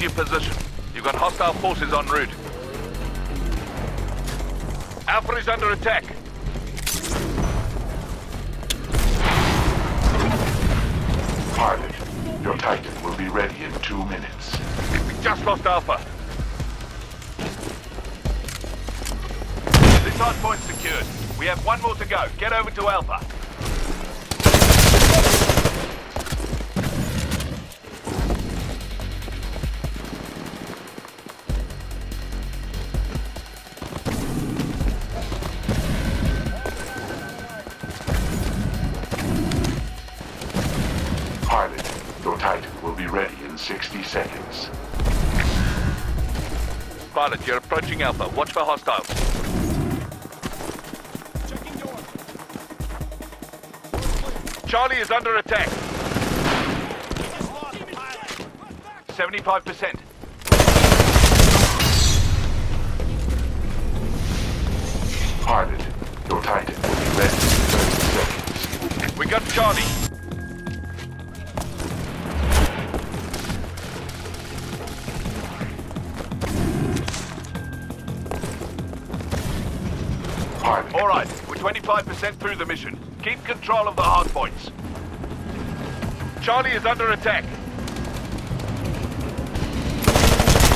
hold your position. You've got hostile forces en route. Alpha is under attack. Pilot, your Titan will be ready in two minutes. We just lost Alpha. This hard point secured. We have one more to go. Get over to Alpha. Seconds. Pilot, you're approaching Alpha. Watch for hostiles. Charlie is under attack. 75%. Pilot, your Titan will be ready in 30 seconds. We got Charlie. All right, we're 25% through the mission. Keep control of the hard points. Charlie is under attack.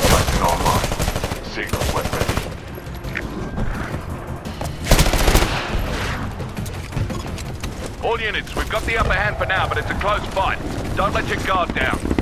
Titan online. Signal when ready. All units, we've got the upper hand for now, but it's a close fight. Don't let your guard down.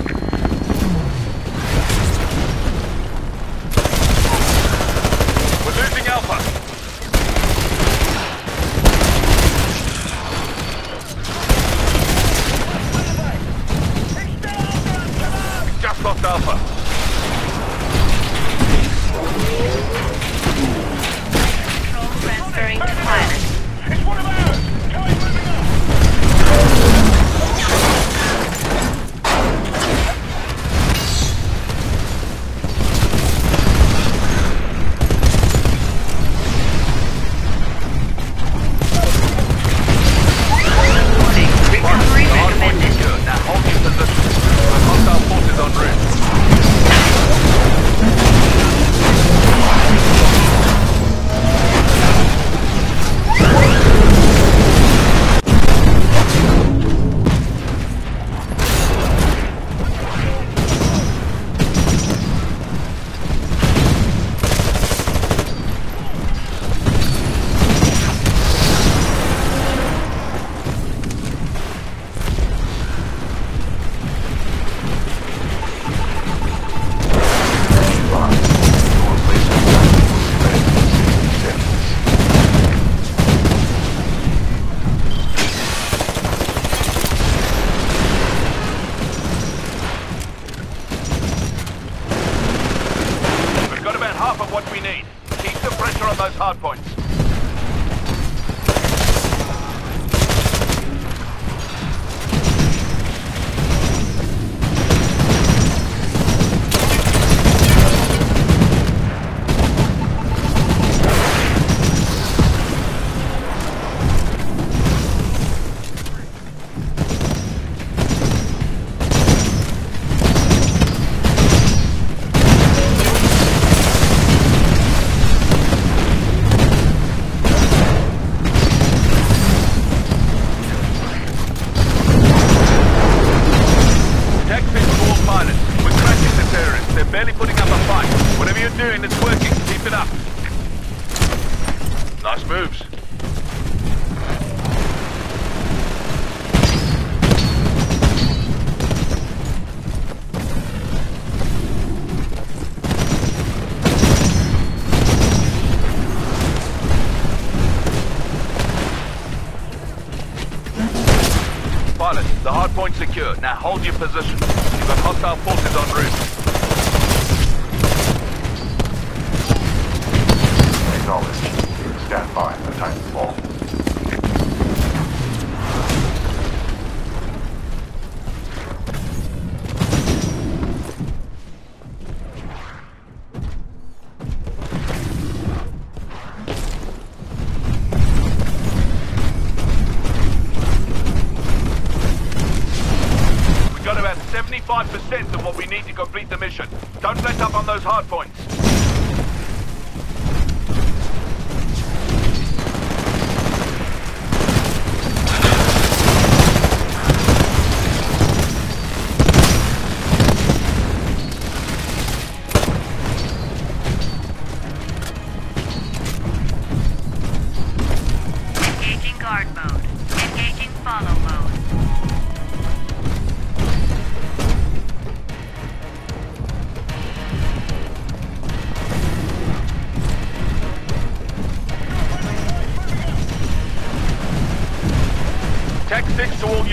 The hard point secure. Now hold your position. You've got hostile forces en route. Acknowledged. Stand by The for Titanfall. 75% of what we need to complete the mission. Don't let up on those hard points.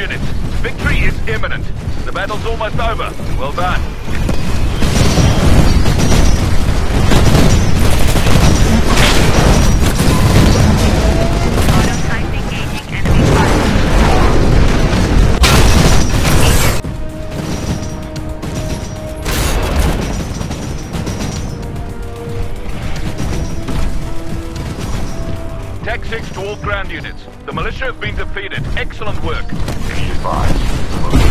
Units. Victory is imminent. The battle's almost over. Well done. Tech 6 to all ground units. The militia have been defeated. Excellent work. Advised,